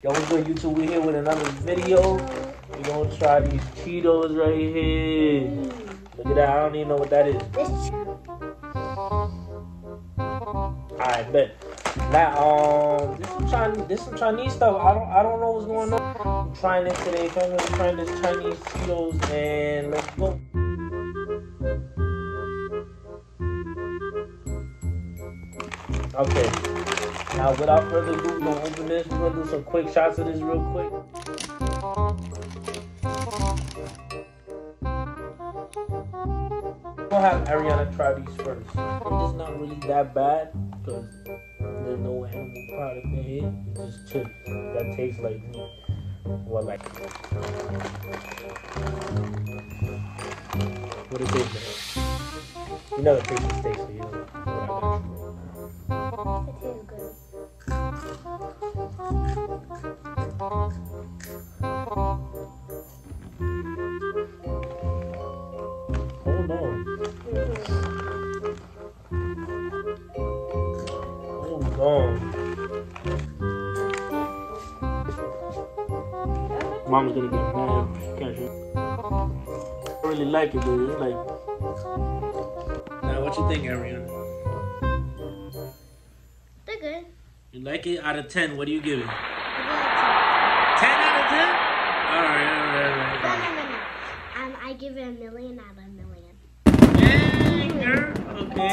Yo, what's good, YouTube? We're here with another video. We're gonna try these Cheetos right here. Look at that. I don't even know what that is. Alright, bet. Now, um, this some Chinese, this some Chinese stuff. I don't, I don't know what's going on. I'm trying this today. I'm trying this Chinese Cheetos, and let's go. Okay. Now, without further ado, we're gonna open this. We're gonna do some quick shots of this real quick. We're gonna have Ariana try these first. It's not really that bad because there's no animal product in here. It's just chips that taste like me. Well, like. What is it? You know the taste is tasty. You know what. It tastes good. Mama's gonna get mad if she catch it. I really like it, but it's like. Now, what you think, Ariana? They're good. You like it? Out of 10, what do you give it? 10 I out of 10? Alright, alright, No, alright. no, no, no. Um, I give it a million out of a million. Dang, girl. Okay.